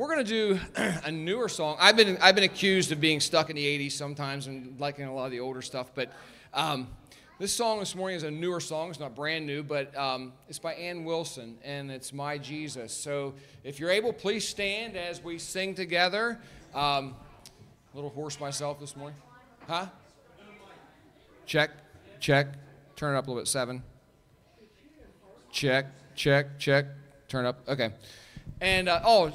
we're going to do a newer song. I've been, I've been accused of being stuck in the 80s sometimes and liking a lot of the older stuff, but um, this song this morning is a newer song. It's not brand new, but um, it's by Anne Wilson, and it's My Jesus. So if you're able, please stand as we sing together. Um, a little hoarse myself this morning. Huh? Check, check. Turn it up a little bit. Seven. Check, check, check. Turn up. Okay. And uh, oh,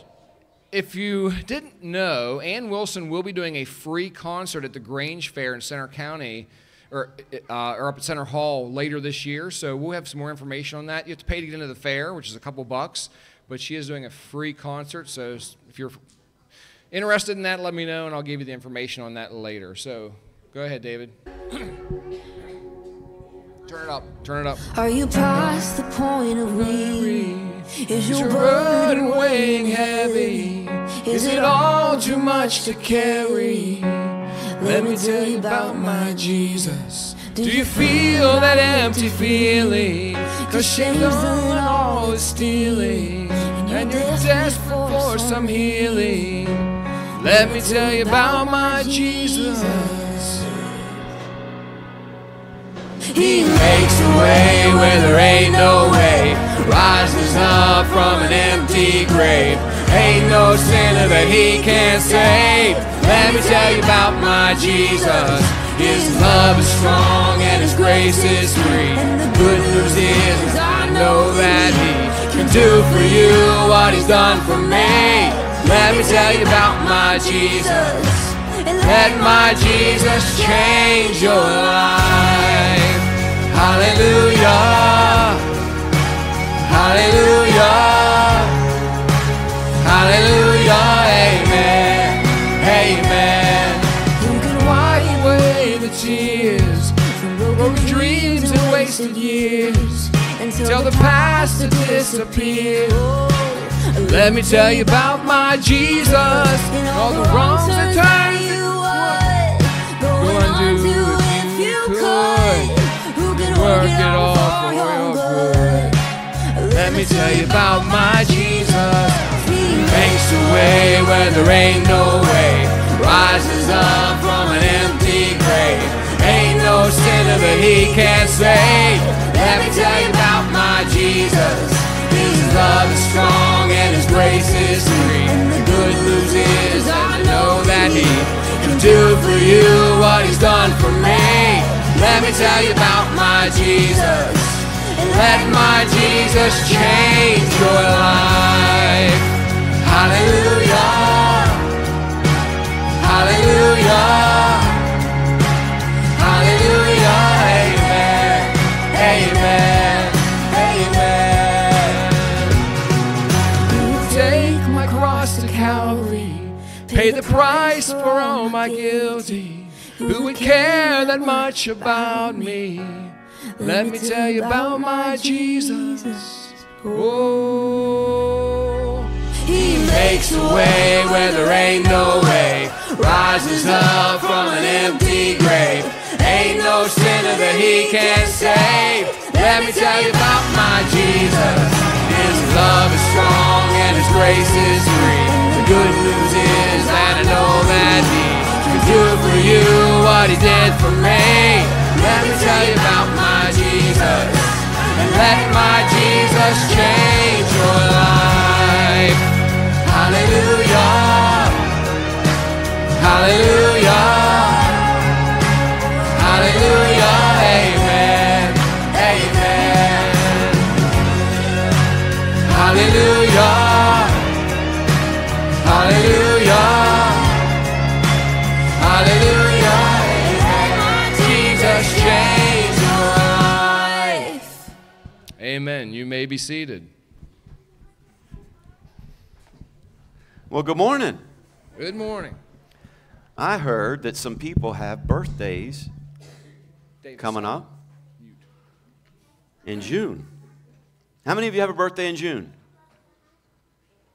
if you didn't know, Anne Wilson will be doing a free concert at the Grange Fair in Centre County, or, uh, or up at Centre Hall later this year. So we'll have some more information on that. You have to pay to get into the fair, which is a couple bucks, but she is doing a free concert. So if you're interested in that, let me know, and I'll give you the information on that later. So go ahead, David. Turn it up. Turn it up. Are you past the point of weary? Is your burden weighing heavy? Is it all too much to carry? Let me tell you about my Jesus. Do you feel that empty feeling? Cause shame's done all the stealing. And you're desperate for some healing. Let me tell you about my Jesus. He makes a way where there ain't no way. Rises up from an empty grave. Ain't no sinner that he can't save. Let me tell you about my Jesus. His love is strong and his grace is free. The good news is, is I know that he can do for you what he's done for me. Let me tell you about my Jesus. Let my Jesus change your life. Hallelujah. Hallelujah. Hallelujah. Amen. Amen. Who can wipe away the tears from broken dreams and wasted years until the past has disappeared? Oh. Let me tell you about my Jesus and all the wrongs that turn you Go and do if you could. Who can work it all for your good. Let me tell you about my Jesus. Makes a way where there ain't no way. Rises up from an empty grave. Ain't no sinner that he can't save. Let me tell you about my Jesus. His love is strong and his grace is free. The good news is I know that he can do for you what he's done for me. Let me tell you about my Jesus. Let my Jesus change your life. Hallelujah. Hallelujah. Hallelujah. Amen. Amen. Amen. Take my cross to Calvary. Pay the price for all my guilty. Who would care that much about me? Let me tell you about my Jesus. Oh, he makes a way where there ain't no way. Rises up from an empty grave. Ain't no sinner that he can't save. Let me tell you about my Jesus. His love is strong and his grace is free. The good news is that I know that he can do for you what he did for me. Let me tell you about my Jesus. And let my Jesus change your life. Hallelujah. Hallelujah. Hallelujah. Amen. Amen. Hallelujah. Hallelujah. Hallelujah. Jesus change your life. Amen. You may be seated. Well, good morning. Good morning. I heard that some people have birthdays coming up in June. How many of you have a birthday in June?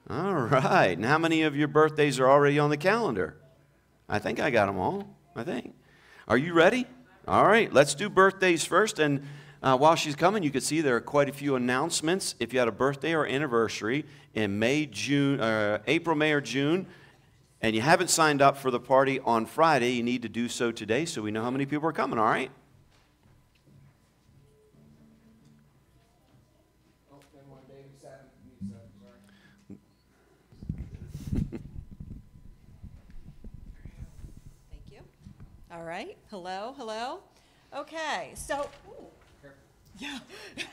All right. And how many of your birthdays are already on the calendar? I think I got them all. I think. Are you ready? All right. Let's do birthdays first. And Uh, while she's coming, you can see there are quite a few announcements. If you had a birthday or anniversary in May, June, uh, April, May, or June, and you haven't signed up for the party on Friday, you need to do so today so we know how many people are coming, all right? Thank you. All right. Hello, hello. Okay, so. Yeah.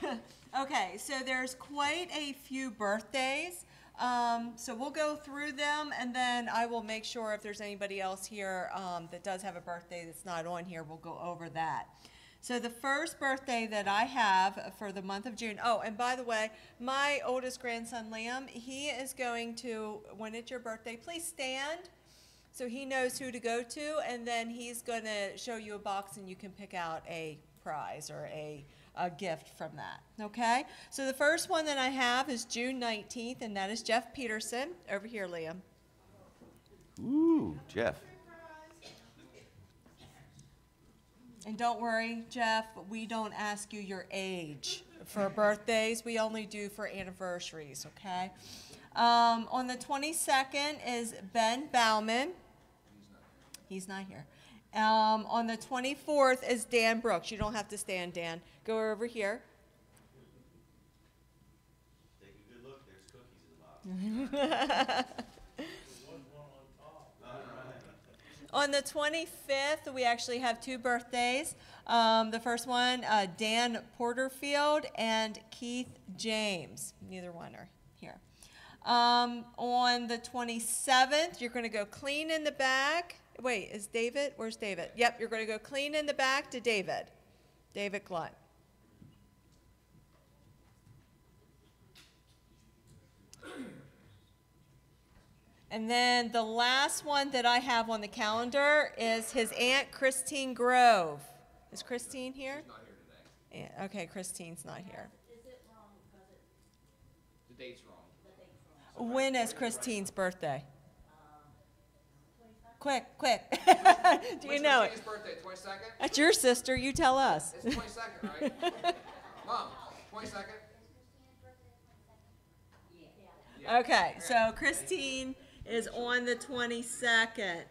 okay, so there's quite a few birthdays. Um, so we'll go through them and then I will make sure if there's anybody else here um, that does have a birthday that's not on here, we'll go over that. So the first birthday that I have for the month of June. Oh, and by the way, my oldest grandson Liam, he is going to when it's your birthday, please stand so he knows who to go to, and then he's going to show you a box, and you can pick out a prize or a, a gift from that. Okay? So the first one that I have is June 19th, and that is Jeff Peterson. Over here, Liam. Ooh, Jeff. And don't worry, Jeff, we don't ask you your age for birthdays. We only do for anniversaries, okay? Um, on the 22nd is Ben Bauman. He's not here. Um, on the 24th is Dan Brooks. You don't have to stand, Dan. Go over here. On the 25th, we actually have two birthdays. Um, the first one, uh, Dan Porterfield and Keith James. Neither one are here. Um, on the 27th, you're going to go clean in the back. Wait, is David? Where's David? Yep, you're going to go clean in the back to David. David Glunt. And then the last one that I have on the calendar is his aunt Christine Grove. Is Christine here? Not here today. Yeah, okay, Christine's not here. Is it here. The date's wrong. When is Christine's birthday? Quick, quick. Do you When's know it? Christine's birthday, 22nd? That's your sister. You tell us. It's 22nd, right? Mom, 22nd? Okay, so Christine is on the 22nd. I can't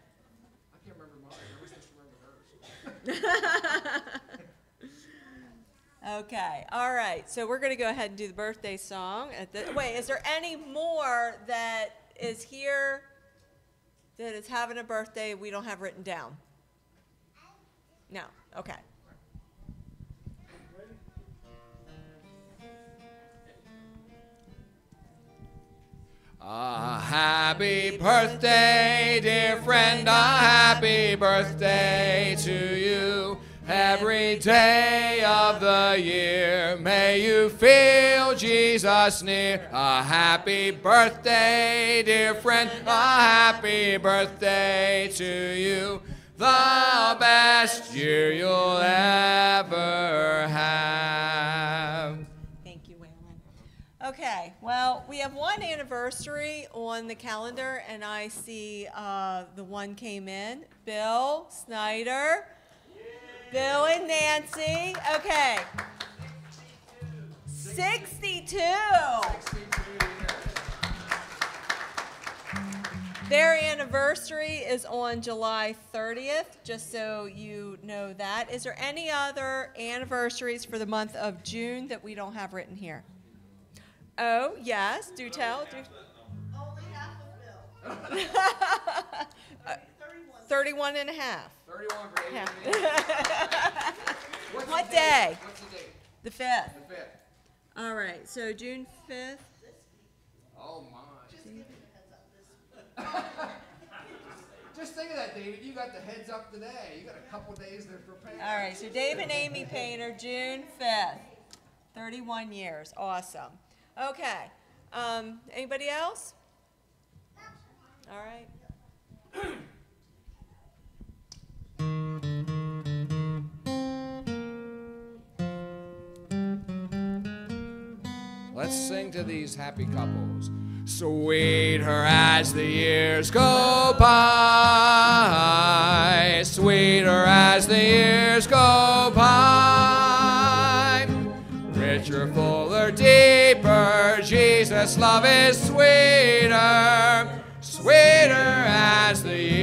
remember mine. I wish I could remember hers. Okay, all right. So we're going to go ahead and do the birthday song. At the, wait, is there any more that is here that is having a birthday we don't have written down? No. Okay. A happy birthday, dear friend, a happy birthday to you. Every day of the year, may you feel Jesus near. A happy birthday, dear friend, a happy birthday to you. The best year you'll ever have. Thank you, Waylon. Okay, well, we have one anniversary on the calendar, and I see uh, the one came in. Bill Snyder. Bill and Nancy. Okay. 62. Their anniversary is on July 30th, just so you know that. Is there any other anniversaries for the month of June that we don't have written here? Oh, yes, do tell. Do. Only half of Bill. Uh, 31 and a half. 31 for Adrian. Yeah. What's What date? day? What's the date? The 5th. The 5th. All right, so June 5th. Oh my. Just give it a heads up this Just think of that, David. You got the heads up today. You got a couple days to prepare. All right, so Dave and Amy Painter, June 5th. 31 years. Awesome. Okay. Um, anybody else? All right. Let's sing to these happy couples. Sweeter as the years go by, sweeter as the years go by. richer, fuller, deeper. Jesus' love is sweeter, sweeter as the years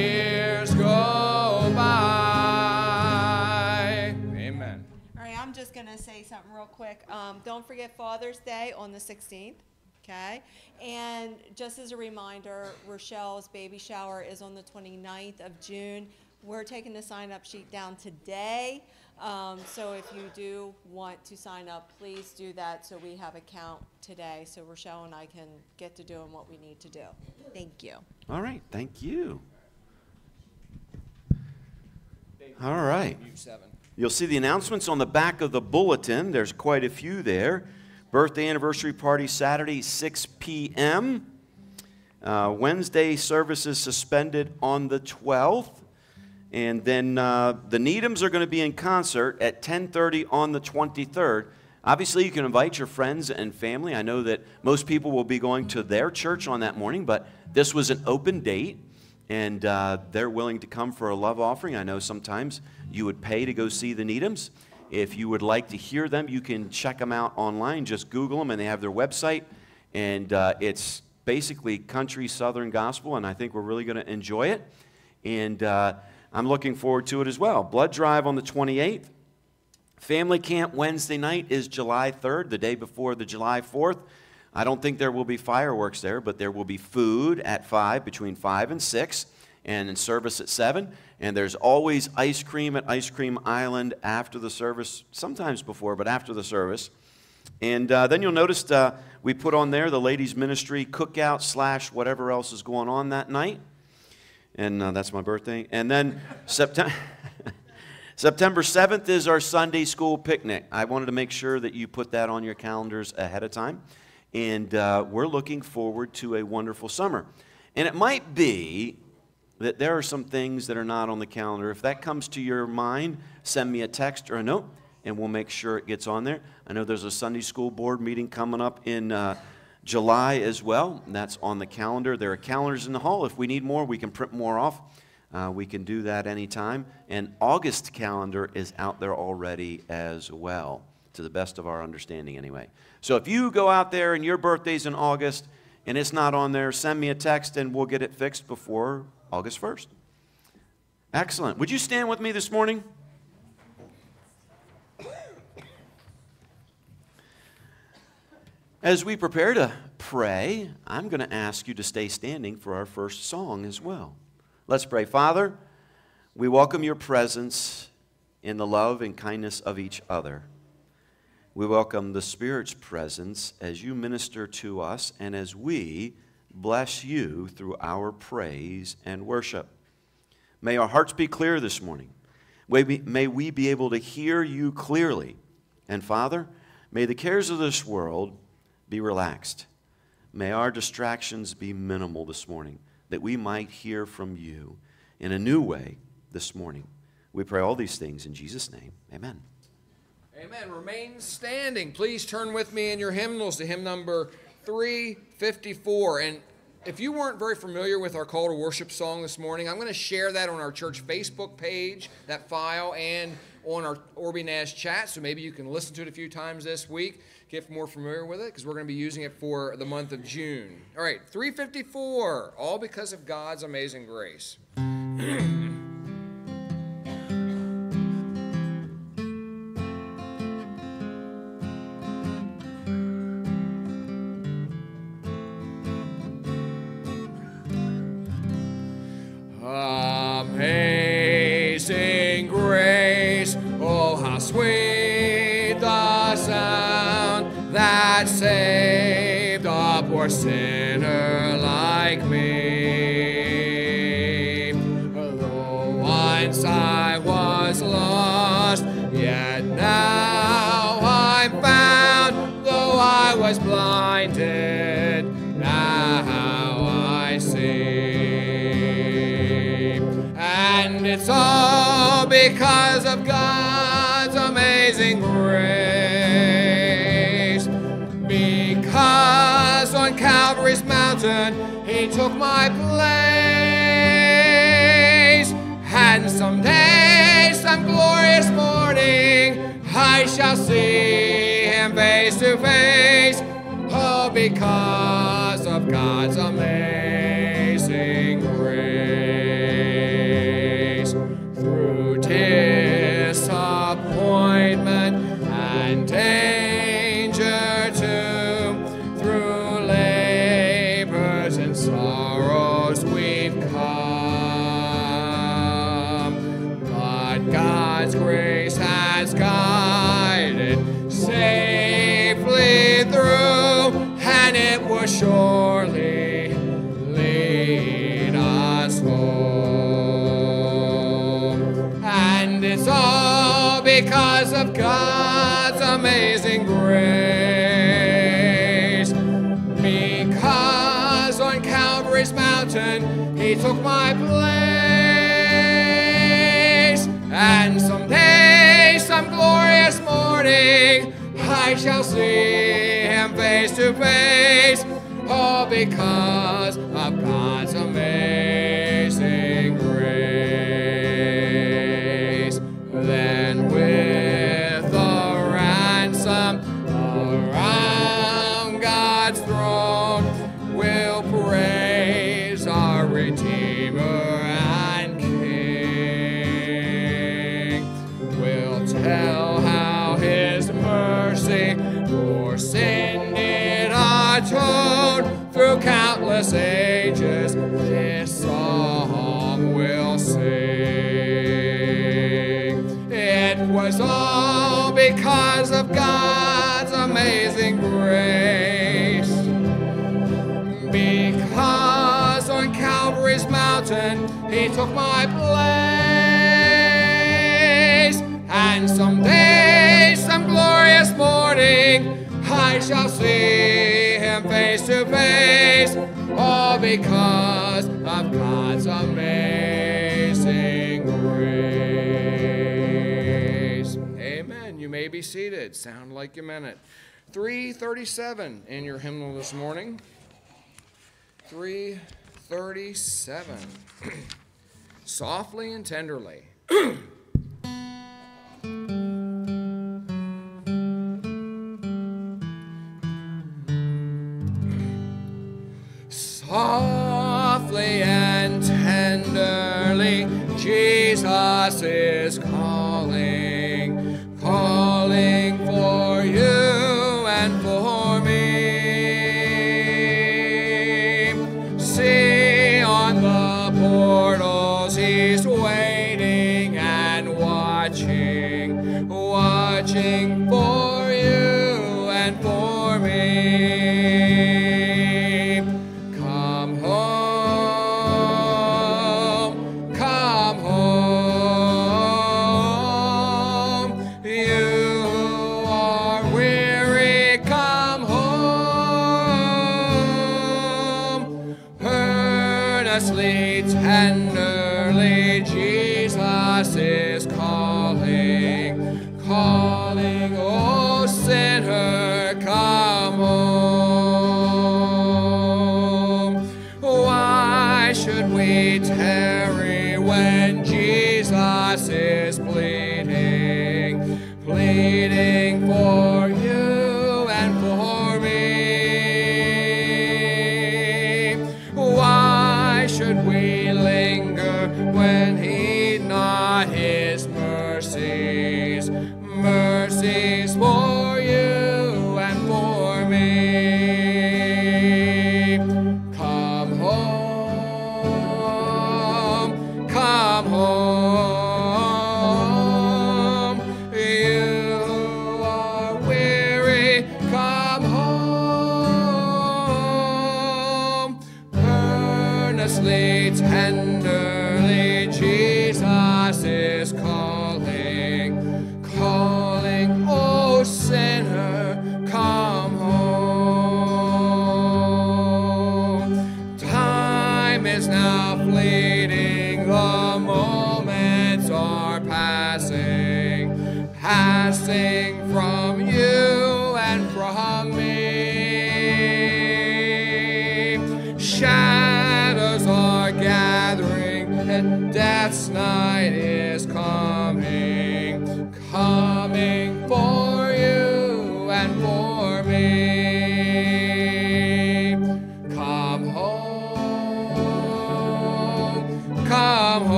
quick. Um, don't forget Father's Day on the 16th, okay? And just as a reminder, Rochelle's baby shower is on the 29th of June. We're taking the sign-up sheet down today. Um, so if you do want to sign up, please do that so we have a count today, so Rochelle and I can get to doing what we need to do. Thank you. All right, thank you. All right. Mute seven. You'll see the announcements on the back of the bulletin. There's quite a few there. Birthday anniversary party Saturday, 6 p.m. Uh, Wednesday services suspended on the 12th. And then uh, the Needhams are going to be in concert at 10:30 on the 23rd. Obviously, you can invite your friends and family. I know that most people will be going to their church on that morning, but this was an open date, and uh, they're willing to come for a love offering. I know sometimes you would pay to go see the Needhams. If you would like to hear them, you can check them out online. Just Google them, and they have their website, and uh, it's basically country Southern gospel, and I think we're really going to enjoy it. And uh, I'm looking forward to it as well. Blood Drive on the 28th. Family Camp Wednesday night is July 3rd, the day before the July 4th. I don't think there will be fireworks there, but there will be food at 5, between 5 and 6, and in service at 7. And there's always ice cream at Ice Cream Island after the service, sometimes before, but after the service. And uh, then you'll notice uh, we put on there the ladies' ministry cookout slash whatever else is going on that night and uh, that's my birthday. And then September. September 7th is our Sunday school picnic. I wanted to make sure that you put that on your calendars ahead of time. And uh, we're looking forward to a wonderful summer. And it might be that there are some things that are not on the calendar. If that comes to your mind, send me a text or a note, and we'll make sure it gets on there. I know there's a Sunday school board meeting coming up in. Uh, July as well. And that's on the calendar. There are calendars in the hall. If we need more, we can print more off. Uh, we can do that anytime. And August calendar is out there already as well, to the best of our understanding, anyway. So if you go out there and your birthday's in August and it's not on there, send me a text and we'll get it fixed before August 1st. Excellent. Would you stand with me this morning? As we prepare to pray, I'm going to ask you to stay standing for our first song as well. Let's pray. Father, we welcome your presence in the love and kindness of each other. We welcome the Spirit's presence as you minister to us and as we bless you through our praise and worship. May our hearts be clear this morning. May we, may we be able to hear you clearly. And Father, may the cares of this world be relaxed. May our distractions be minimal this morning, that we might hear from you in a new way this morning. We pray all these things in Jesus' name. Amen. Amen. Remain standing. Please turn with me in your hymnals to hymn number 354. And if you weren't very familiar with our call to worship song this morning, I'm going to share that on our church Facebook page, that file, and on our Orby Nash chat. So maybe you can listen to it a few times this week get more familiar with it because we're going to be using it for the month of June. All right, 354, all because of God's amazing grace. saved a poor sinner mountain, he took my place. And someday, some glorious morning, I shall see him face to face. Oh, because of God's amazing. morning I shall see him face to face, all because because of God's amazing grace. Because on Calvary's mountain, He took my place. And someday, some glorious morning, I shall see Him face to face. All because of God's amazing did sound like you meant it. 337 in your hymnal this morning. 337. Softly and tenderly. Softly and tenderly, Jesus is calling calling for you and for me. Yes, tenderly, Jesus is.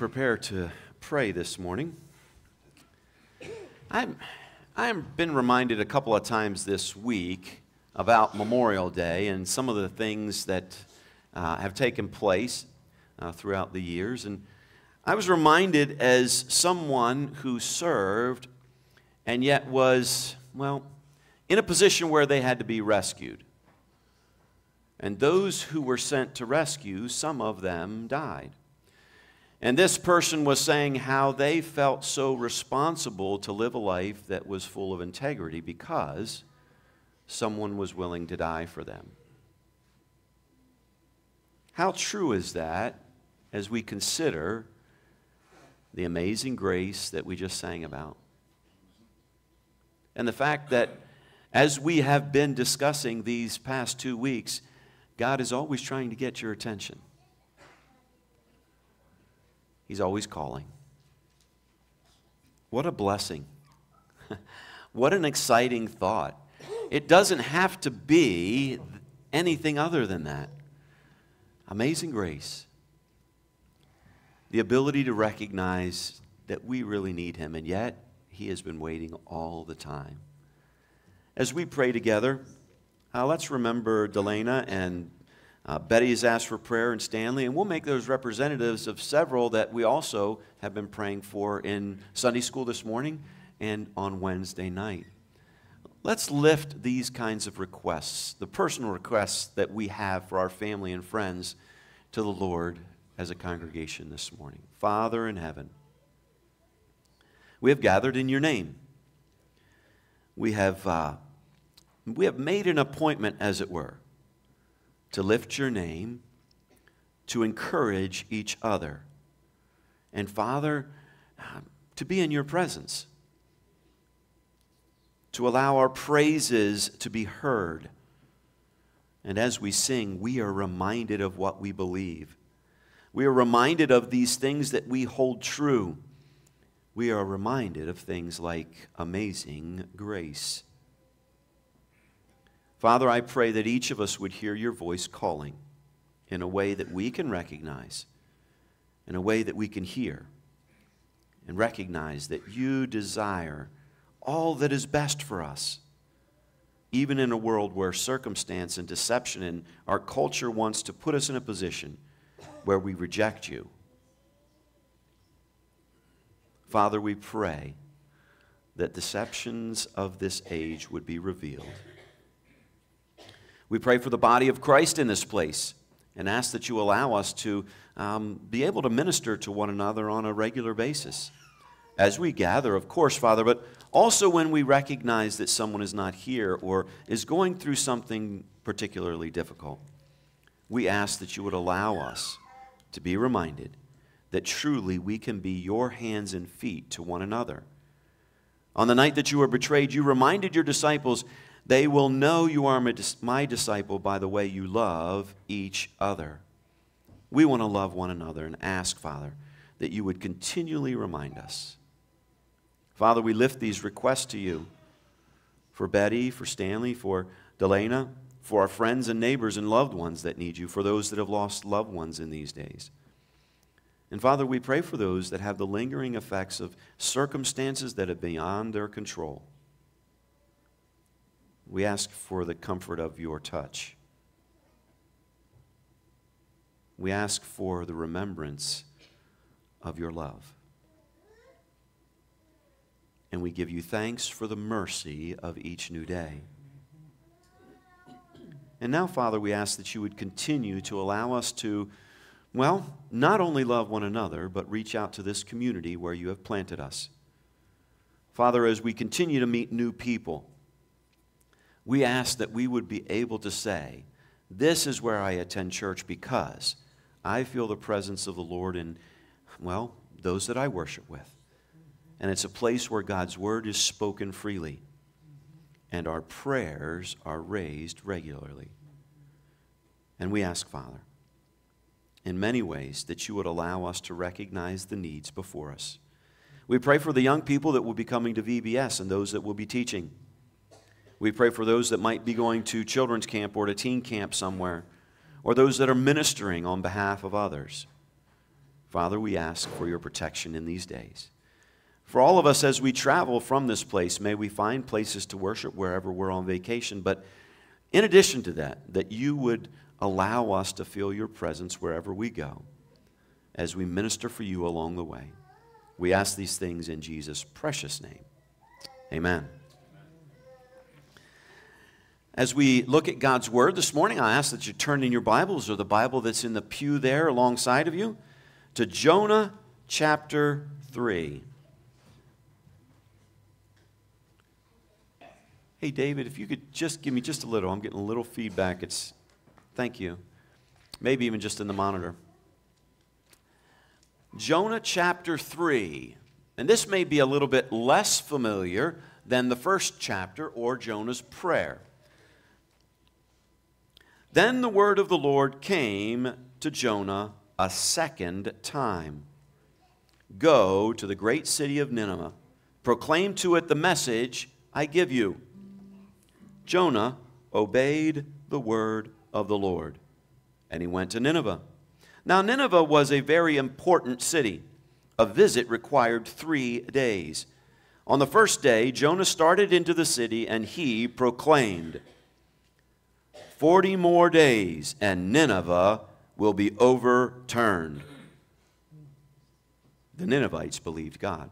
Prepare to pray this morning, I'm, I've been reminded a couple of times this week about Memorial Day and some of the things that uh, have taken place uh, throughout the years. And I was reminded as someone who served and yet was, well, in a position where they had to be rescued. And those who were sent to rescue, some of them died. And this person was saying how they felt so responsible to live a life that was full of integrity because someone was willing to die for them. How true is that as we consider the amazing grace that we just sang about? And the fact that as we have been discussing these past two weeks, God is always trying to get your attention. He's always calling. What a blessing. what an exciting thought. It doesn't have to be anything other than that. Amazing grace. The ability to recognize that we really need Him, and yet He has been waiting all the time. As we pray together, uh, let's remember Delana and uh, Betty has asked for prayer and Stanley, and we'll make those representatives of several that we also have been praying for in Sunday school this morning and on Wednesday night. Let's lift these kinds of requests, the personal requests that we have for our family and friends, to the Lord as a congregation this morning. Father in heaven, we have gathered in your name. We have, uh, we have made an appointment, as it were to lift your name, to encourage each other. And Father, uh, to be in your presence, to allow our praises to be heard. And as we sing, we are reminded of what we believe. We are reminded of these things that we hold true. We are reminded of things like amazing grace. Father, I pray that each of us would hear your voice calling in a way that we can recognize, in a way that we can hear, and recognize that you desire all that is best for us, even in a world where circumstance and deception and our culture wants to put us in a position where we reject you. Father, we pray that deceptions of this age would be revealed we pray for the body of Christ in this place and ask that you allow us to um, be able to minister to one another on a regular basis. As we gather, of course, Father, but also when we recognize that someone is not here or is going through something particularly difficult, we ask that you would allow us to be reminded that truly we can be your hands and feet to one another. On the night that you were betrayed, you reminded your disciples they will know you are my disciple by the way you love each other. We want to love one another and ask, Father, that you would continually remind us. Father, we lift these requests to you for Betty, for Stanley, for Delana, for our friends and neighbors and loved ones that need you, for those that have lost loved ones in these days. And Father, we pray for those that have the lingering effects of circumstances that are beyond their control. We ask for the comfort of your touch. We ask for the remembrance of your love. And we give you thanks for the mercy of each new day. And now, Father, we ask that you would continue to allow us to, well, not only love one another, but reach out to this community where you have planted us. Father, as we continue to meet new people, we ask that we would be able to say, This is where I attend church because I feel the presence of the Lord in, well, those that I worship with. And it's a place where God's word is spoken freely and our prayers are raised regularly. And we ask, Father, in many ways, that you would allow us to recognize the needs before us. We pray for the young people that will be coming to VBS and those that will be teaching. We pray for those that might be going to children's camp or to teen camp somewhere, or those that are ministering on behalf of others. Father, we ask for your protection in these days. For all of us, as we travel from this place, may we find places to worship wherever we're on vacation. But in addition to that, that you would allow us to feel your presence wherever we go as we minister for you along the way. We ask these things in Jesus' precious name. Amen. As we look at God's Word this morning, I ask that you turn in your Bibles or the Bible that's in the pew there alongside of you to Jonah chapter 3. Hey, David, if you could just give me just a little, I'm getting a little feedback. It's, thank you. Maybe even just in the monitor. Jonah chapter 3. And this may be a little bit less familiar than the first chapter or Jonah's prayer. Then the word of the Lord came to Jonah a second time Go to the great city of Nineveh, proclaim to it the message I give you. Jonah obeyed the word of the Lord, and he went to Nineveh. Now, Nineveh was a very important city. A visit required three days. On the first day, Jonah started into the city and he proclaimed, Forty more days, and Nineveh will be overturned. The Ninevites believed God.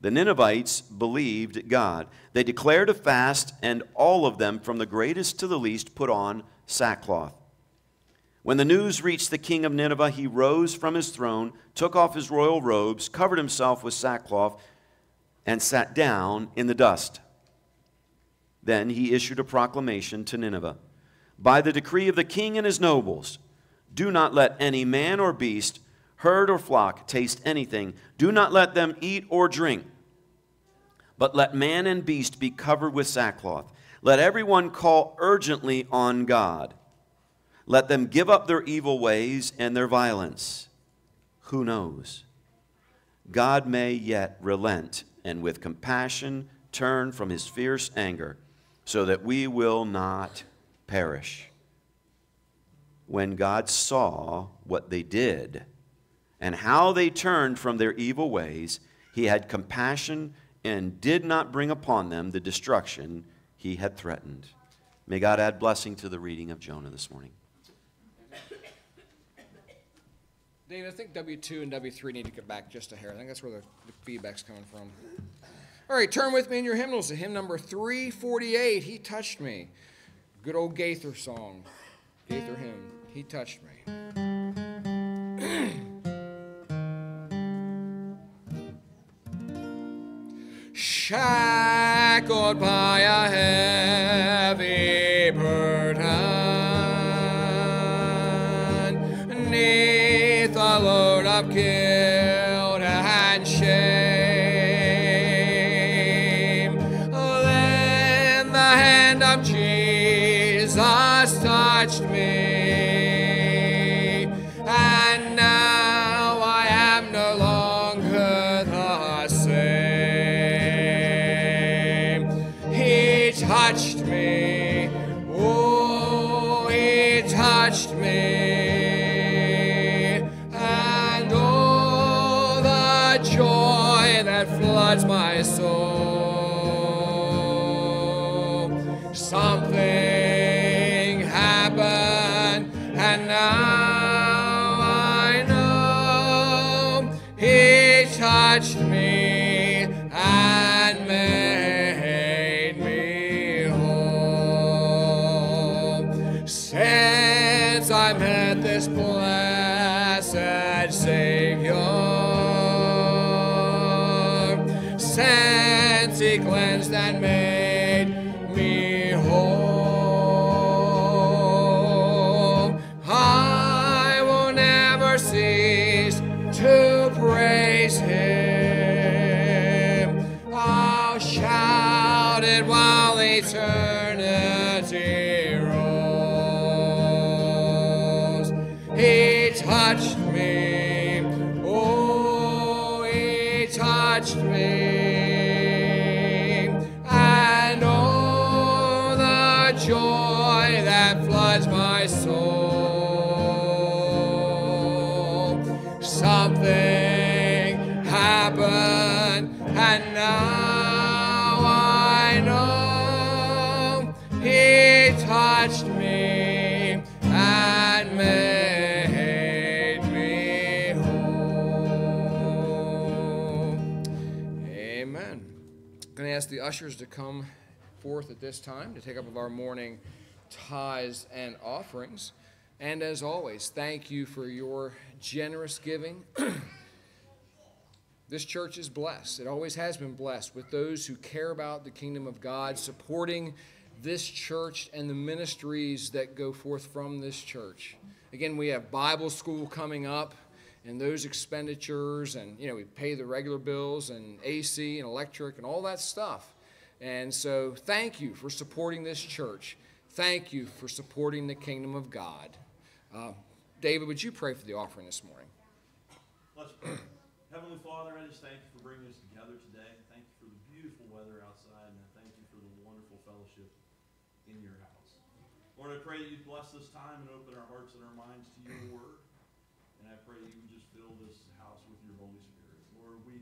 The Ninevites believed God. They declared a fast, and all of them, from the greatest to the least, put on sackcloth. When the news reached the king of Nineveh, he rose from his throne, took off his royal robes, covered himself with sackcloth, and sat down in the dust. Then he issued a proclamation to Nineveh By the decree of the king and his nobles, do not let any man or beast herd or flock taste anything. Do not let them eat or drink, but let man and beast be covered with sackcloth. Let everyone call urgently on God. Let them give up their evil ways and their violence. Who knows? God may yet relent and with compassion turn from his fierce anger so that we will not perish. When God saw what they did, and how they turned from their evil ways, he had compassion and did not bring upon them the destruction he had threatened. May God add blessing to the reading of Jonah this morning. Dave, I think W2 and W3 need to get back just a hair. I think that's where the, the feedback's coming from. All right, turn with me in your hymnals to hymn number 348, He Touched Me. Good old Gaither song. Gaither hymn, He Touched Me. shackled by a heavy touched me. Come forth at this time to take up of our morning tithes and offerings. And as always, thank you for your generous giving. This church is blessed. It always has been blessed with those who care about the kingdom of God, supporting this church and the ministries that go forth from this church. Again, we have Bible school coming up and those expenditures, and you know, we pay the regular bills and AC and electric and all that stuff. And so, thank you for supporting this church. Thank you for supporting the kingdom of God. Uh, David, would you pray for the offering this morning? Let's pray. Heavenly Father, I just thank you for bringing us together today. Thank you for the beautiful weather outside, and I thank you for the wonderful fellowship in your house. Lord, I pray that you bless this time and open our hearts and our minds to your word. And I pray you would just fill this house with your Holy Spirit. Lord, we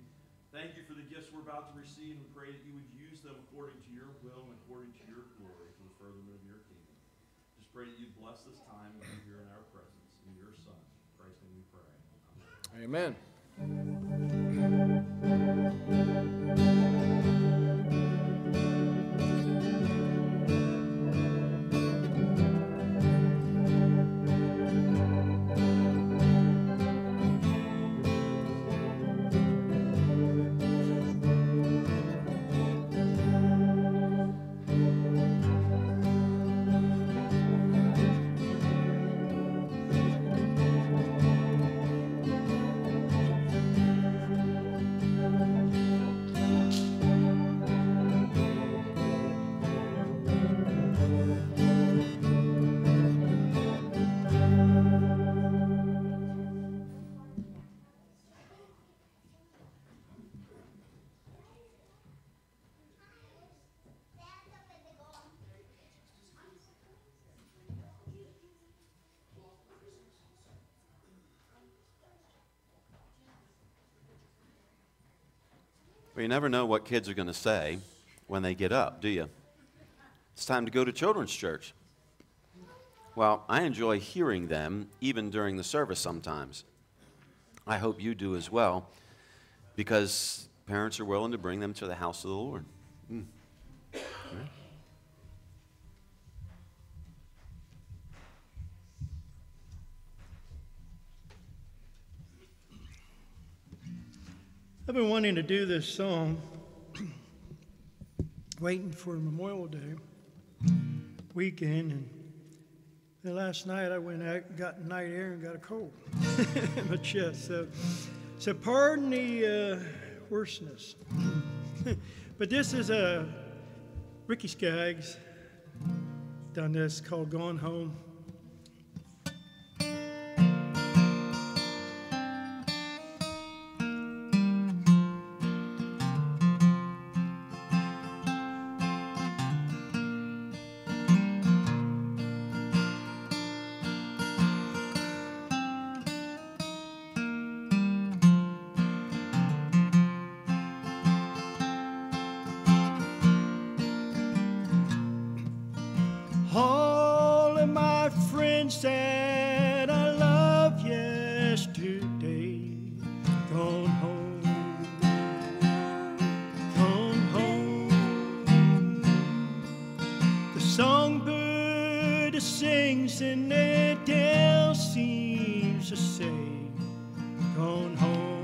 thank you for the gifts we're about to receive and pray that you would use them according to your will and according to your glory for the furtherment of your kingdom. Just pray that you bless this time and be here in our presence. In your Son, in Christ's name we pray. Amen. Amen. Well, you never know what kids are going to say when they get up, do you? It's time to go to children's church. Well, I enjoy hearing them even during the service sometimes. I hope you do as well, because parents are willing to bring them to the house of the Lord. Mm. I've been wanting to do this song, waiting for Memorial Day weekend, and then last night I went out, got night air, and got a cold in my chest. So, so pardon the uh, worseness. but this is a uh, Ricky Skaggs done this called "Gone Home." Dell seems to say, Gone home,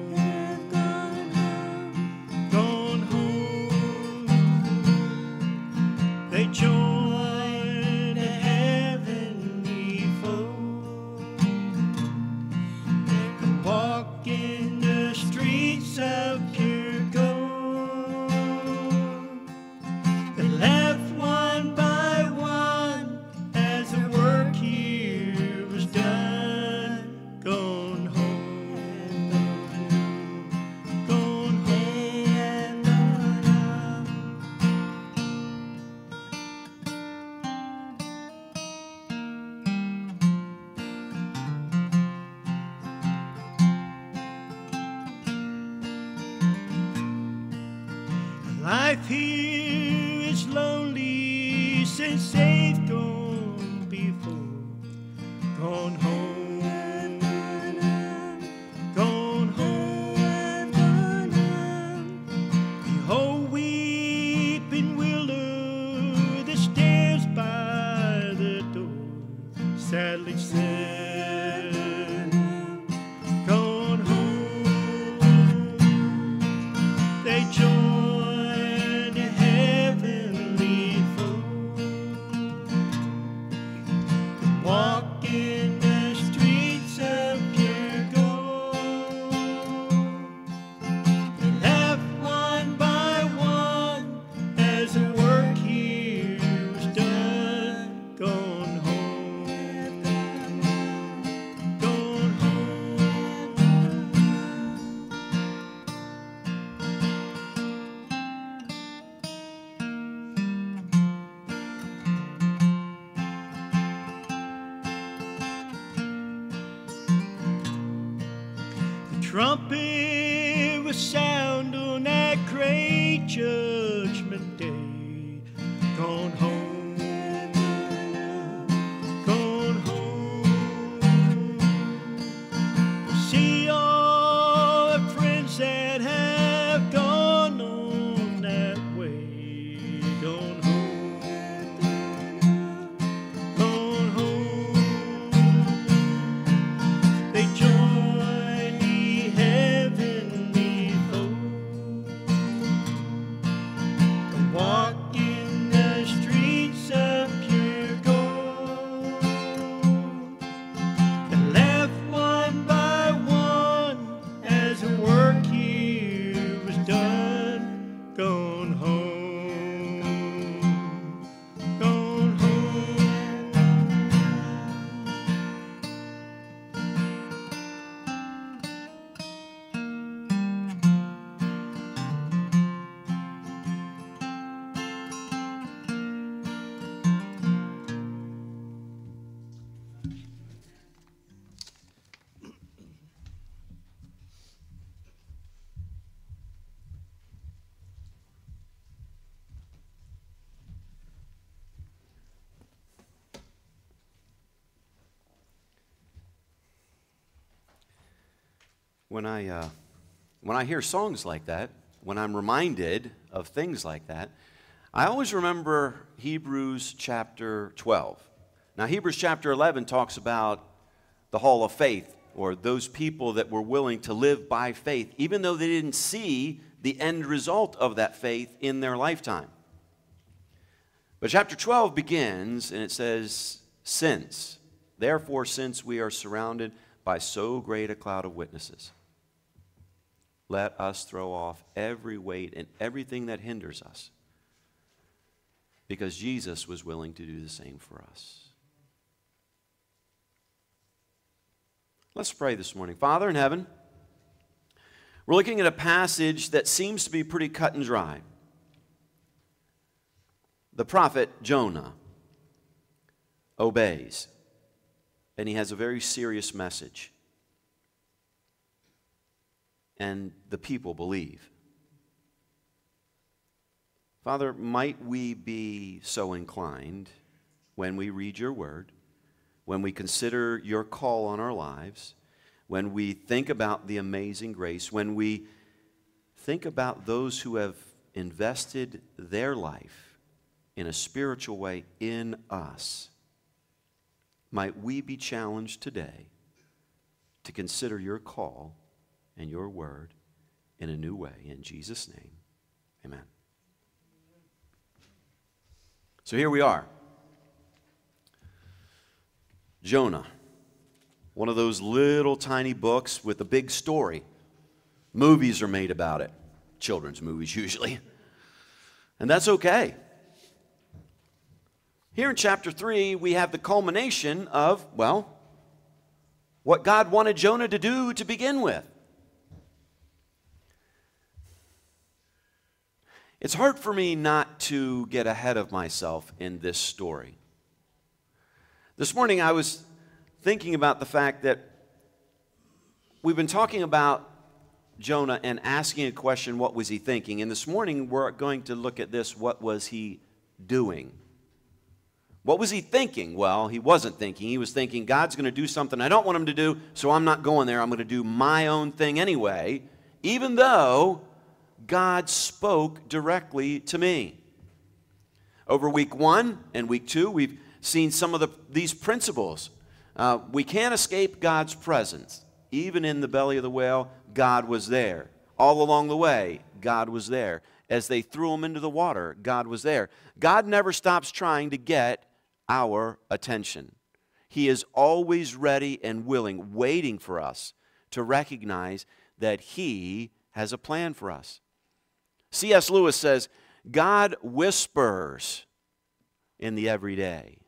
When I, uh, when I hear songs like that, when I'm reminded of things like that, I always remember Hebrews chapter 12. Now, Hebrews chapter 11 talks about the hall of faith, or those people that were willing to live by faith, even though they didn't see the end result of that faith in their lifetime. But chapter 12 begins and it says, Since, therefore, since we are surrounded by so great a cloud of witnesses, let us throw off every weight and everything that hinders us, because Jesus was willing to do the same for us. Let's pray this morning. Father in heaven, we're looking at a passage that seems to be pretty cut and dry. The prophet Jonah obeys, and he has a very serious message. And the people believe. Father, might we be so inclined when we read your word when we consider your call on our lives, when we think about the amazing grace, when we think about those who have invested their life in a spiritual way in us, might we be challenged today to consider your call and your word in a new way. In Jesus' name, amen. So here we are. Jonah, one of those little tiny books with a big story. Movies are made about it, children's movies usually. And that's okay. Here in chapter 3, we have the culmination of, well, what God wanted Jonah to do to begin with. It's hard for me not to get ahead of myself in this story. This morning I was thinking about the fact that we've been talking about Jonah and asking a question what was he thinking? And this morning we're going to look at this what was he doing? What was he thinking? Well, he wasn't thinking. He was thinking, God's going to do something I don't want him to do, so I'm not going there. I'm going to do my own thing anyway, even though God spoke directly to me. Over week one and week two, we've seen some of the, these principles. Uh, we can't escape God's presence. Even in the belly of the whale, God was there. All along the way, God was there. As they threw him into the water, God was there. God never stops trying to get our attention. He is always ready and willing, waiting for us to recognize that He has a plan for us. C.S. Lewis says, God whispers in the everyday,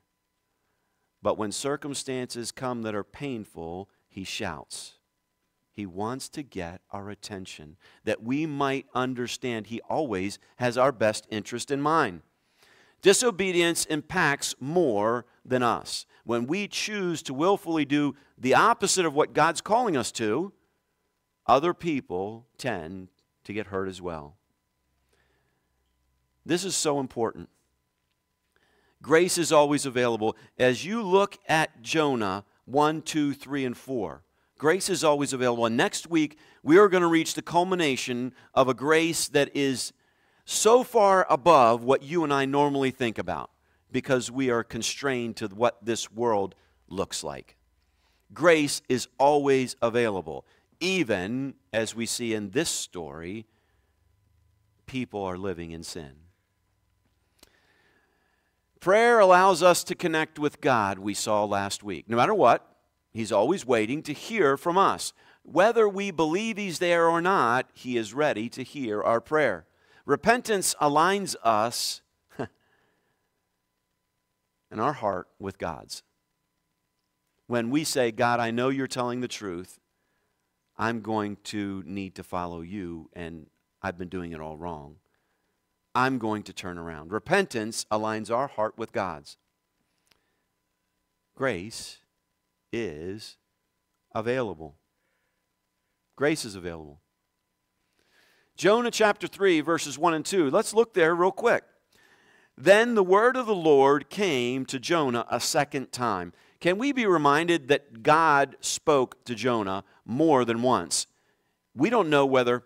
but when circumstances come that are painful, He shouts. He wants to get our attention, that we might understand He always has our best interest in mind. Disobedience impacts more than us. When we choose to willfully do the opposite of what God's calling us to, other people tend to get hurt as well. This is so important. Grace is always available. As you look at Jonah 1, 2, 3, and 4, grace is always available. And next week, we are going to reach the culmination of a grace that is so far above what you and I normally think about because we are constrained to what this world looks like. Grace is always available, even as we see in this story, people are living in sin. Prayer allows us to connect with God, we saw last week. No matter what, He's always waiting to hear from us. Whether we believe He's there or not, He is ready to hear our prayer. Repentance aligns us and our heart with God's. When we say, God, I know you're telling the truth, I'm going to need to follow you, and I've been doing it all wrong. I'm going to turn around. Repentance aligns our heart with God's. Grace is available. Grace is available. Jonah chapter 3, verses 1 and 2. Let's look there real quick. Then the word of the Lord came to Jonah a second time. Can we be reminded that God spoke to Jonah more than once? We don't know whether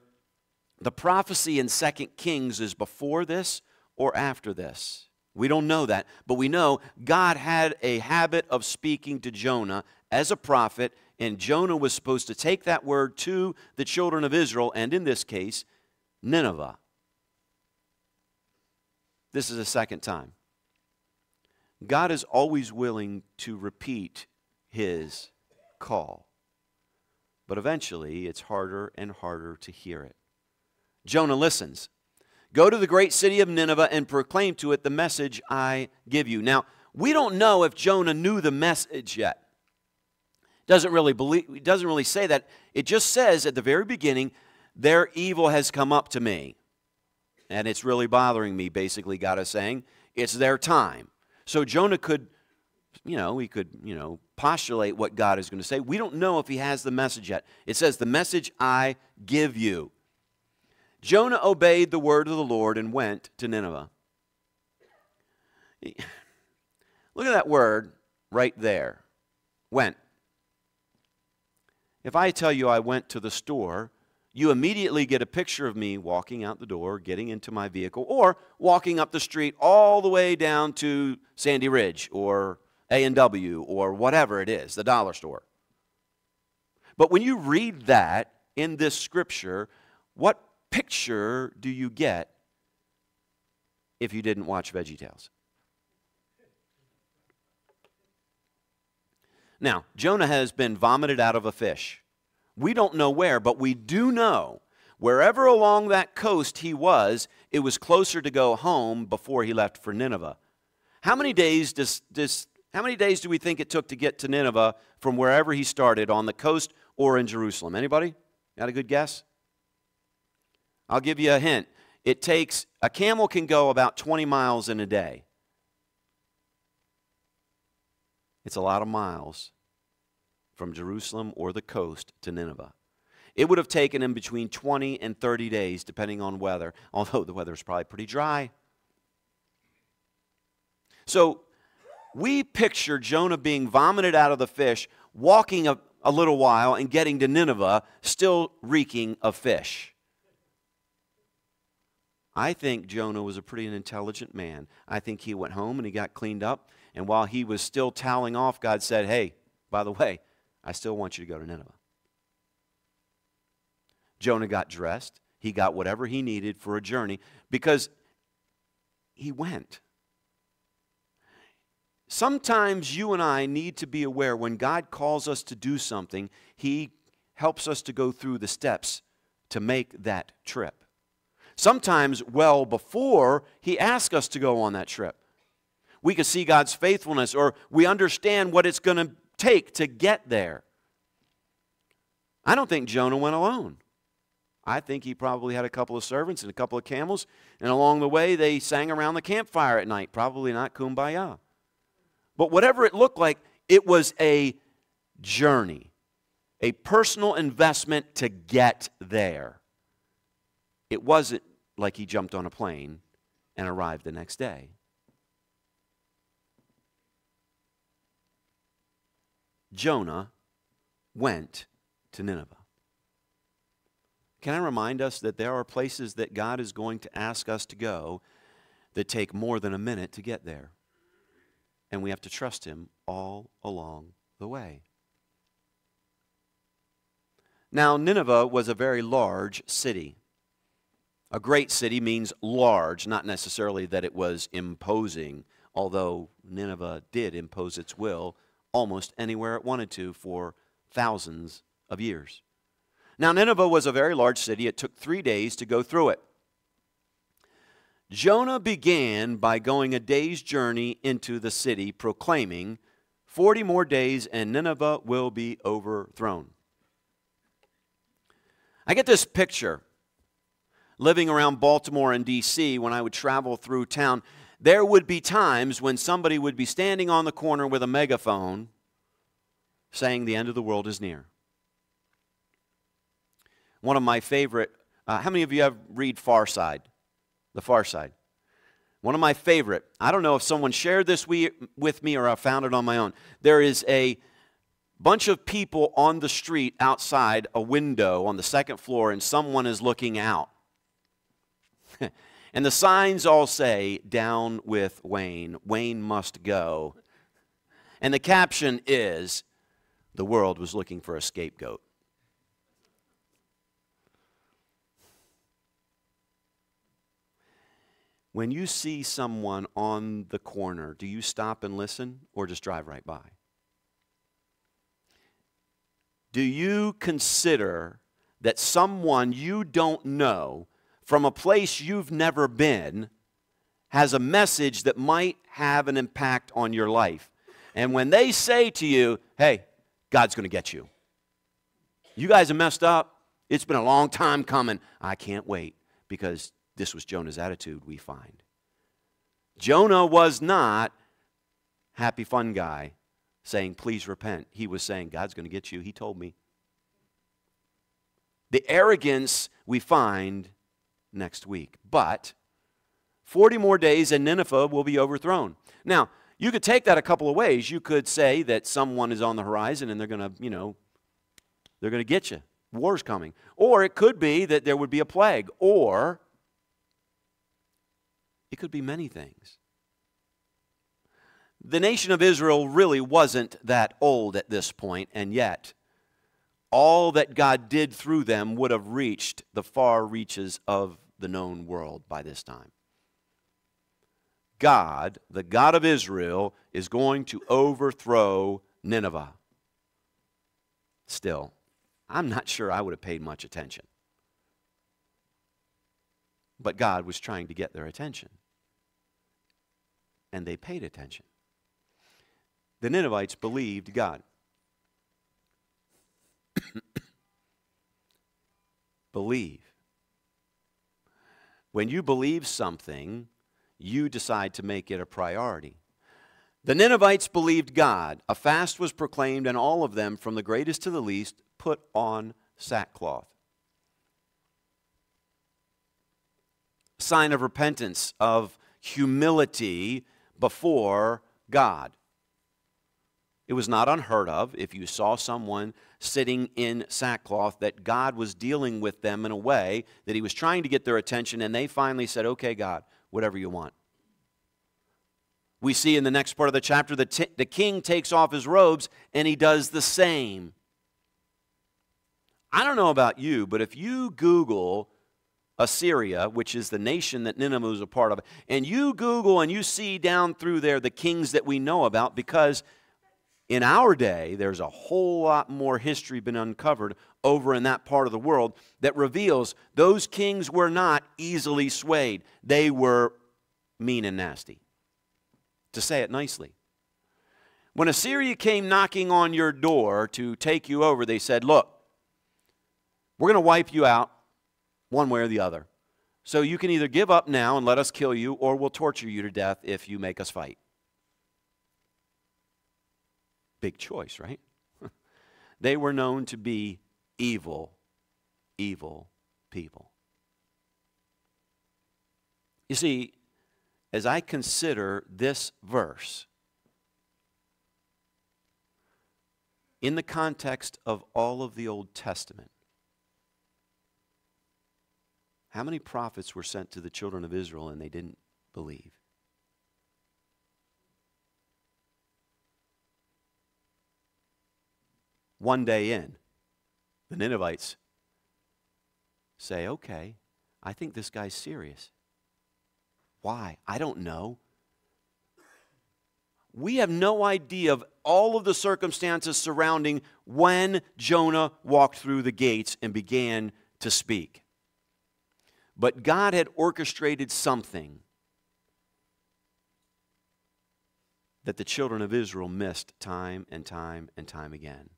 the prophecy in 2 Kings is before this or after this. We don't know that, but we know God had a habit of speaking to Jonah as a prophet, and Jonah was supposed to take that word to the children of Israel, and in this case, Nineveh. This is a second time. God is always willing to repeat his call, but eventually it's harder and harder to hear it. Jonah listens. Go to the great city of Nineveh and proclaim to it the message I give you. Now, we don't know if Jonah knew the message yet. Doesn't really believe doesn't really say that. It just says at the very beginning, their evil has come up to me. And it's really bothering me, basically, God is saying. It's their time. So Jonah could, you know, he could, you know, postulate what God is going to say. We don't know if he has the message yet. It says, the message I give you. Jonah obeyed the word of the Lord and went to Nineveh. Look at that word right there. went. If I tell you I went to the store, you immediately get a picture of me walking out the door, getting into my vehicle, or walking up the street all the way down to Sandy Ridge or A&W or whatever it is, the dollar store. But when you read that in this scripture, what picture do you get if you didn't watch VeggieTales? Now, Jonah has been vomited out of a fish. We don't know where, but we do know wherever along that coast he was, it was closer to go home before he left for Nineveh. How many days does, does how many days do we think it took to get to Nineveh from wherever he started on the coast or in Jerusalem? Anybody? Got a good guess? I'll give you a hint. It takes a camel can go about 20 miles in a day. It's a lot of miles from Jerusalem or the coast to Nineveh. It would have taken him between 20 and 30 days, depending on weather, although the weather is probably pretty dry. So we picture Jonah being vomited out of the fish, walking a, a little while, and getting to Nineveh, still reeking of fish. I think Jonah was a pretty intelligent man. I think he went home and he got cleaned up. And while he was still toweling off, God said, Hey, by the way, I still want you to go to Nineveh. Jonah got dressed. He got whatever he needed for a journey because he went. Sometimes you and I need to be aware when God calls us to do something, He helps us to go through the steps to make that trip. Sometimes, well before He asks us to go on that trip we can see God's faithfulness or we understand what it's going to take to get there. I don't think Jonah went alone. I think he probably had a couple of servants and a couple of camels, and along the way they sang around the campfire at night. Probably not kumbaya. But whatever it looked like, it was a journey, a personal investment to get there. It wasn't like he jumped on a plane and arrived the next day. Jonah went to Nineveh. Can I remind us that there are places that God is going to ask us to go that take more than a minute to get there? And we have to trust Him all along the way. Now, Nineveh was a very large city. A great city means large, not necessarily that it was imposing, although Nineveh did impose its will almost anywhere it wanted to for thousands of years. Now, Nineveh was a very large city. It took three days to go through it. Jonah began by going a day's journey into the city, proclaiming, 40 more days and Nineveh will be overthrown. I get this picture living around Baltimore and D.C. when I would travel through town there would be times when somebody would be standing on the corner with a megaphone saying the end of the world is near. One of my favorite, uh, how many of you have read Far Side? The Far Side. One of my favorite, I don't know if someone shared this with me or I found it on my own. There is a bunch of people on the street outside a window on the second floor, and someone is looking out. And the signs all say, Down with Wayne. Wayne must go. And the caption is, The world was looking for a scapegoat. When you see someone on the corner, do you stop and listen or just drive right by? Do you consider that someone you don't know from a place you've never been has a message that might have an impact on your life. And when they say to you, hey, God's going to get you, you guys are messed up. It's been a long time coming. I can't wait because this was Jonah's attitude, we find. Jonah was not happy, fun guy saying, please repent. He was saying, God's going to get you. He told me. The arrogance we find next week. But 40 more days and Nineveh will be overthrown. Now, you could take that a couple of ways. You could say that someone is on the horizon and they're going to, you know, they're going to get you. War's coming. Or it could be that there would be a plague. Or it could be many things. The nation of Israel really wasn't that old at this point, and yet all that God did through them would have reached the far reaches of the known world by this time. God, the God of Israel, is going to overthrow Nineveh. Still, I'm not sure I would have paid much attention. But God was trying to get their attention. And they paid attention. The Ninevites believed God. Believe. When you believe something, you decide to make it a priority. The Ninevites believed God. A fast was proclaimed, and all of them, from the greatest to the least, put on sackcloth. Sign of repentance, of humility before God. It was not unheard of if you saw someone sitting in sackcloth that God was dealing with them in a way that He was trying to get their attention, and they finally said, Okay, God, whatever you want. We see in the next part of the chapter that the king takes off his robes and he does the same. I don't know about you, but if you Google Assyria, which is the nation that Nineveh was a part of, and you Google and you see down through there the kings that we know about, because in our day, there's a whole lot more history been uncovered over in that part of the world that reveals those kings were not easily swayed. They were mean and nasty, to say it nicely. When Assyria came knocking on your door to take you over, they said, Look, we're going to wipe you out one way or the other. So you can either give up now and let us kill you, or we'll torture you to death if you make us fight. Big choice, right? they were known to be evil, evil people. You see, as I consider this verse, in the context of all of the Old Testament, how many prophets were sent to the children of Israel and they didn't believe? One day in, the Ninevites say, okay, I think this guy's serious. Why? I don't know. We have no idea of all of the circumstances surrounding when Jonah walked through the gates and began to speak. But God had orchestrated something that the children of Israel missed time and time and time again.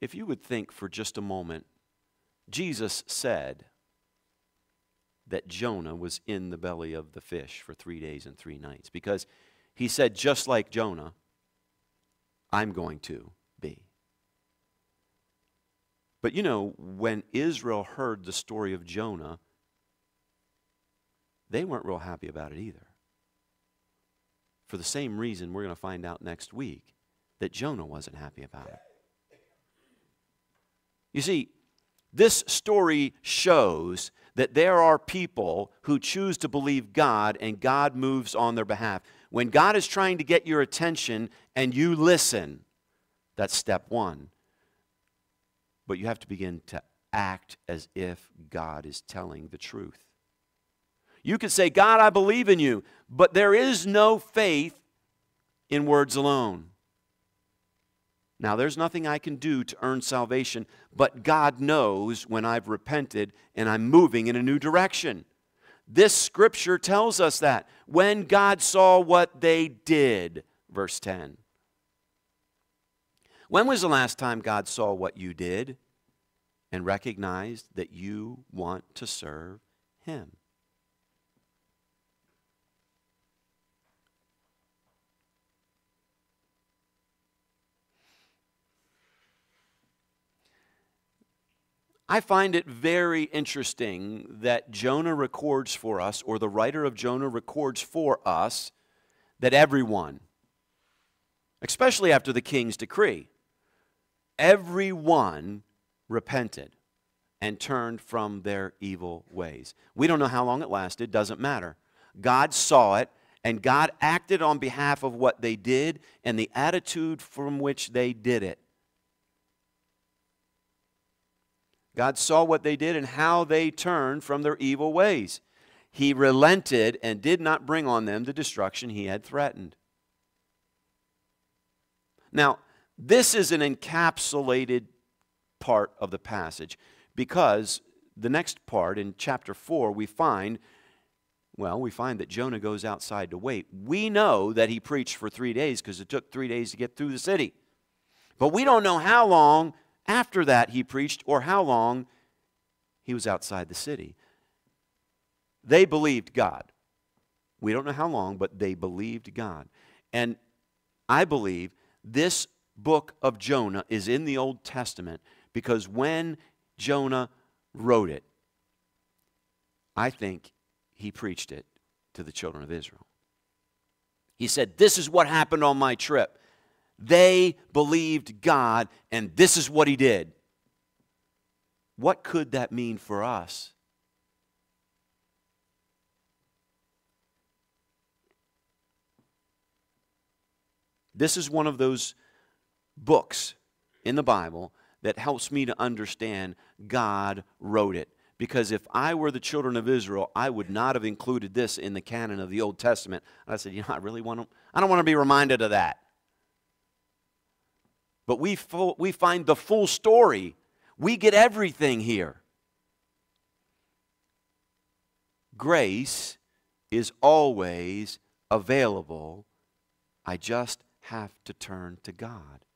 If you would think for just a moment, Jesus said that Jonah was in the belly of the fish for three days and three nights because he said, just like Jonah, I'm going to be. But you know, when Israel heard the story of Jonah, they weren't real happy about it either. For the same reason we're going to find out next week that Jonah wasn't happy about it. You see, this story shows that there are people who choose to believe God and God moves on their behalf. When God is trying to get your attention and you listen, that's step one. But you have to begin to act as if God is telling the truth. You could say, God, I believe in you, but there is no faith in words alone. Now, there's nothing I can do to earn salvation, but God knows when I've repented and I'm moving in a new direction. This scripture tells us that. When God saw what they did, verse 10. When was the last time God saw what you did and recognized that you want to serve Him? I find it very interesting that Jonah records for us, or the writer of Jonah records for us, that everyone, especially after the king's decree, everyone repented and turned from their evil ways. We don't know how long it lasted, doesn't matter. God saw it, and God acted on behalf of what they did and the attitude from which they did it. God saw what they did and how they turned from their evil ways. He relented and did not bring on them the destruction he had threatened. Now, this is an encapsulated part of the passage because the next part in chapter 4 we find well, we find that Jonah goes outside to wait. We know that he preached for three days because it took three days to get through the city. But we don't know how long after that he preached or how long he was outside the city. They believed God. We don't know how long, but they believed God. And I believe this book of Jonah is in the Old Testament because when Jonah wrote it, I think he preached it to the children of Israel. He said, This is what happened on my trip. They believed God, and this is what he did. What could that mean for us? This is one of those books in the Bible that helps me to understand God wrote it. Because if I were the children of Israel, I would not have included this in the canon of the Old Testament. I said, you know, I really want to, I don't want to be reminded of that. But we, we find the full story. We get everything here. Grace is always available. I just have to turn to God.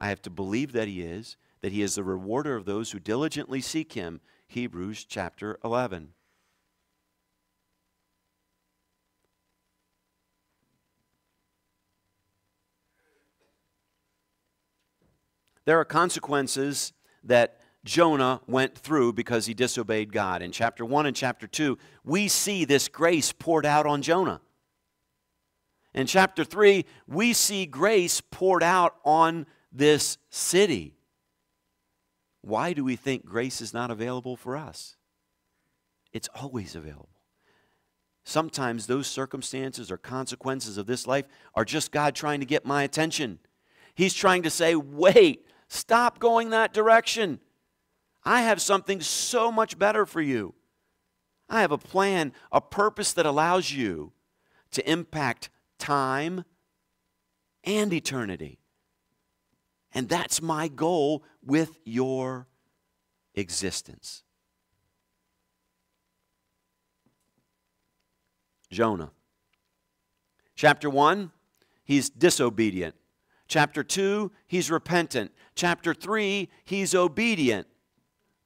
I have to believe that He is, that He is the rewarder of those who diligently seek Him. Hebrews chapter 11. There are consequences that Jonah went through because he disobeyed God. In chapter 1 and chapter 2, we see this grace poured out on Jonah. In chapter 3, we see grace poured out on this city. Why do we think grace is not available for us? It's always available. Sometimes those circumstances or consequences of this life are just God trying to get my attention. He's trying to say, wait, stop going that direction. I have something so much better for you. I have a plan, a purpose that allows you to impact time and eternity. And that's my goal with your existence. Jonah. Chapter 1, he's disobedient. Chapter 2, he's repentant. Chapter 3, he's obedient.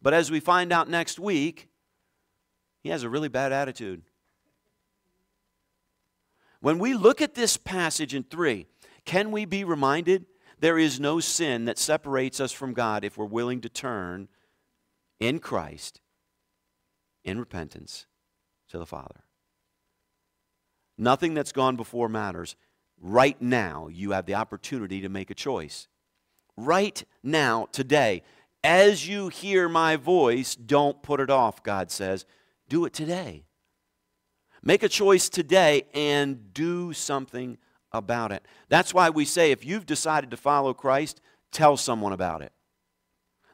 But as we find out next week, he has a really bad attitude. When we look at this passage in 3, can we be reminded there is no sin that separates us from God if we're willing to turn in Christ in repentance to the Father. Nothing that's gone before matters. Right now, you have the opportunity to make a choice. Right now, today, as you hear my voice, don't put it off, God says. Do it today. Make a choice today and do something about it. That's why we say if you've decided to follow Christ, tell someone about it.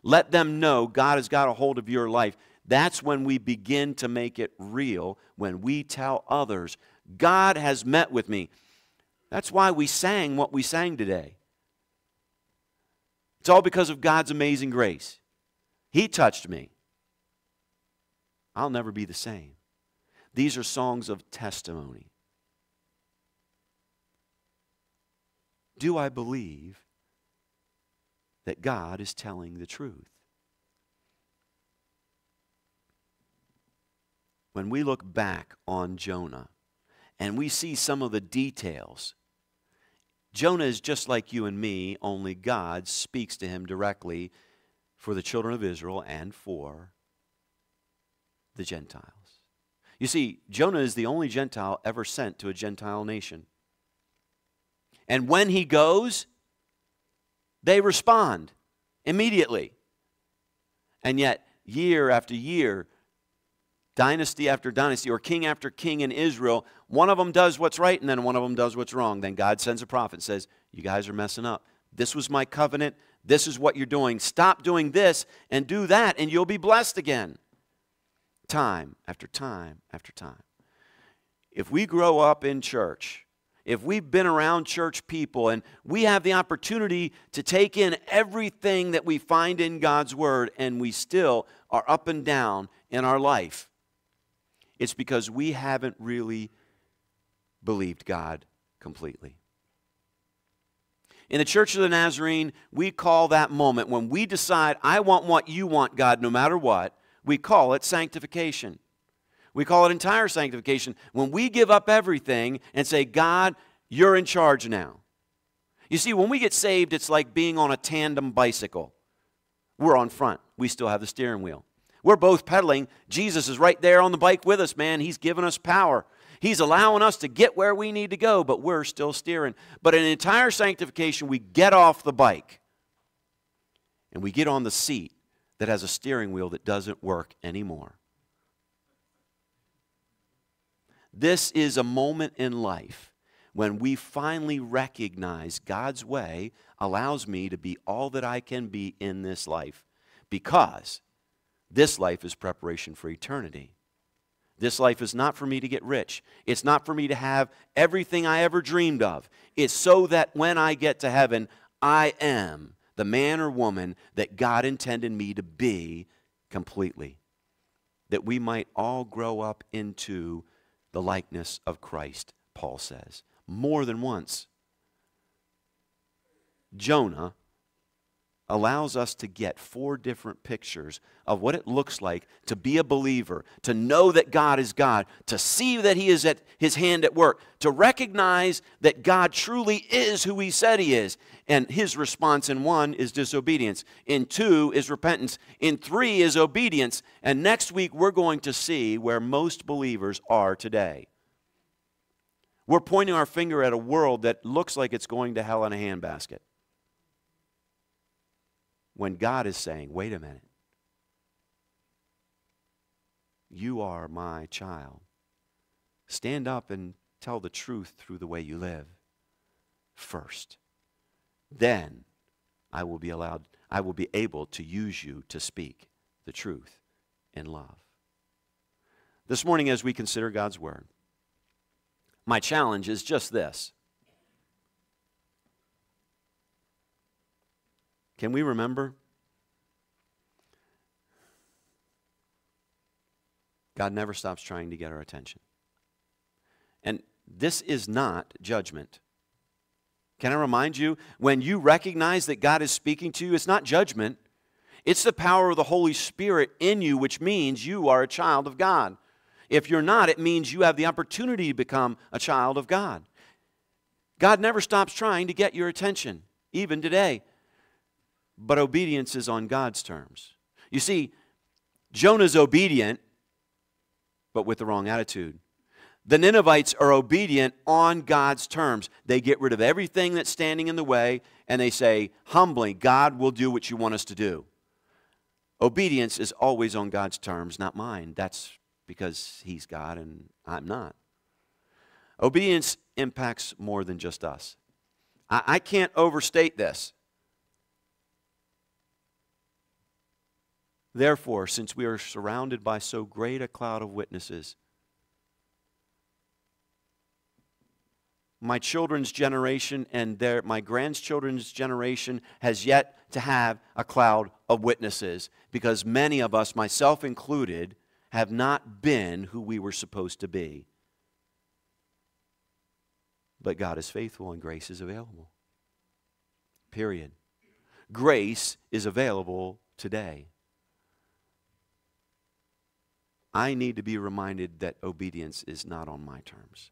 Let them know God has got a hold of your life. That's when we begin to make it real, when we tell others, God has met with me. That's why we sang what we sang today. It's all because of God's amazing grace. He touched me. I'll never be the same. These are songs of testimony. Do I believe that God is telling the truth? When we look back on Jonah and we see some of the details, Jonah is just like you and me, only God speaks to him directly for the children of Israel and for the Gentiles. You see, Jonah is the only Gentile ever sent to a Gentile nation. And when he goes, they respond immediately. And yet, year after year, dynasty after dynasty, or king after king in Israel, one of them does what's right and then one of them does what's wrong. Then God sends a prophet and says, You guys are messing up. This was my covenant. This is what you're doing. Stop doing this and do that, and you'll be blessed again. Time after time after time. If we grow up in church, if we've been around church people and we have the opportunity to take in everything that we find in God's Word and we still are up and down in our life, it's because we haven't really believed God completely. In the Church of the Nazarene, we call that moment when we decide, I want what you want, God, no matter what, we call it sanctification. We call it entire sanctification when we give up everything and say, God, you're in charge now. You see, when we get saved, it's like being on a tandem bicycle. We're on front, we still have the steering wheel. We're both pedaling. Jesus is right there on the bike with us, man. He's given us power. He's allowing us to get where we need to go, but we're still steering. But in entire sanctification, we get off the bike and we get on the seat that has a steering wheel that doesn't work anymore. This is a moment in life when we finally recognize God's way allows me to be all that I can be in this life because this life is preparation for eternity. This life is not for me to get rich. It's not for me to have everything I ever dreamed of. It's so that when I get to heaven, I am the man or woman that God intended me to be completely. That we might all grow up into the likeness of Christ, Paul says, more than once. Jonah allows us to get four different pictures of what it looks like to be a believer, to know that God is God, to see that He is at His hand at work, to recognize that God truly is who He said He is. And His response in one is disobedience, in two is repentance, in three is obedience. And next week, we're going to see where most believers are today. We're pointing our finger at a world that looks like it's going to hell in a handbasket when God is saying, wait a minute, you are my child. Stand up and tell the truth through the way you live first. Then I will be allowed, I will be able to use you to speak the truth in love. This morning, as we consider God's Word, my challenge is just this Can we remember? God never stops trying to get our attention. And this is not judgment. Can I remind you? When you recognize that God is speaking to you, it's not judgment. It's the power of the Holy Spirit in you, which means you are a child of God. If you're not, it means you have the opportunity to become a child of God. God never stops trying to get your attention, even today but obedience is on God's terms. You see, Jonah's obedient, but with the wrong attitude. The Ninevites are obedient on God's terms. They get rid of everything that's standing in the way and they say, humbly, God will do what you want us to do. Obedience is always on God's terms, not mine. That's because He's God and I'm not. Obedience impacts more than just us. I, I can't overstate this. Therefore, since we are surrounded by so great a cloud of witnesses, my children's generation and their, my grandchildren's generation has yet to have a cloud of witnesses because many of us, myself included, have not been who we were supposed to be. But God is faithful and grace is available. Period. Grace is available today. I need to be reminded that obedience is not on my terms.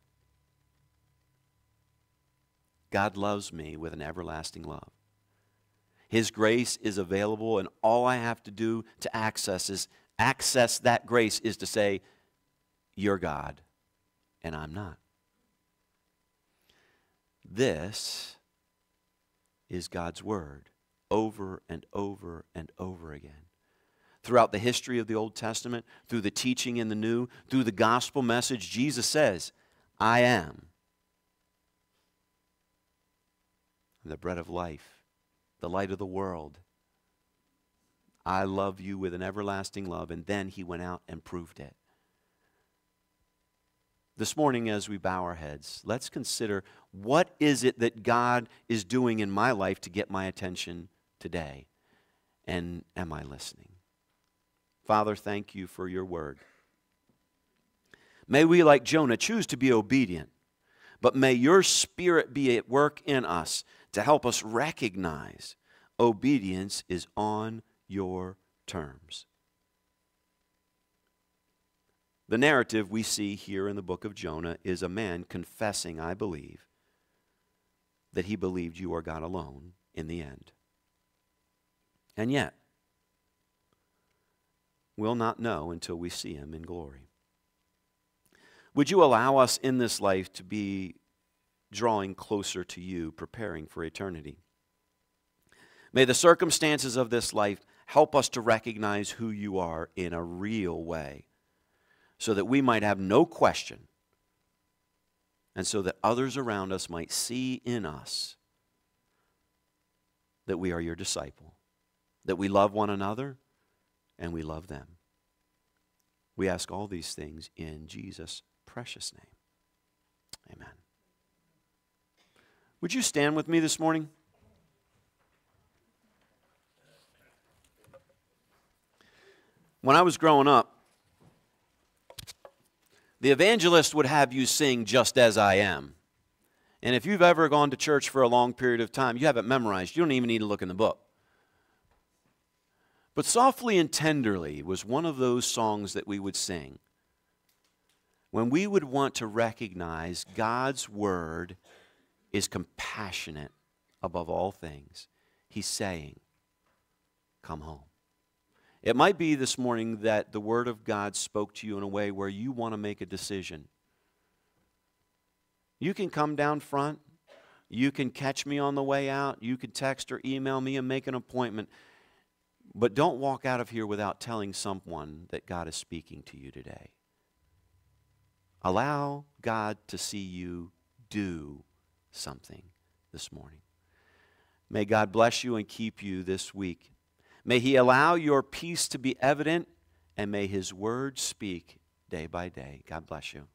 God loves me with an everlasting love. His grace is available, and all I have to do to access is access that grace is to say, You're God, and I'm not. This is God's Word over and over and over again. Throughout the history of the Old Testament, through the teaching in the New, through the gospel message, Jesus says, I am the bread of life, the light of the world. I love you with an everlasting love. And then he went out and proved it. This morning, as we bow our heads, let's consider what is it that God is doing in my life to get my attention today? And am I listening? Father, thank you for your word. May we, like Jonah, choose to be obedient, but may your spirit be at work in us to help us recognize obedience is on your terms. The narrative we see here in the book of Jonah is a man confessing, I believe, that he believed you are God alone in the end. And yet, we'll not know until we see him in glory. Would you allow us in this life to be drawing closer to you, preparing for eternity? May the circumstances of this life help us to recognize who you are in a real way so that we might have no question and so that others around us might see in us that we are your disciple, that we love one another and we love them. We ask all these things in Jesus' precious name. Amen. Would you stand with me this morning? When I was growing up, the evangelist would have you sing just as I am. And if you've ever gone to church for a long period of time, you have it memorized. You don't even need to look in the book. But Softly and Tenderly was one of those songs that we would sing when we would want to recognize God's word is compassionate above all things. He's saying, Come home. It might be this morning that the Word of God spoke to you in a way where you want to make a decision. You can come down front. You can catch me on the way out. You can text or email me and make an appointment. But don't walk out of here without telling someone that God is speaking to you today. Allow God to see you do something this morning. May God bless you and keep you this week. May He allow your peace to be evident, and may His word speak day by day. God bless you.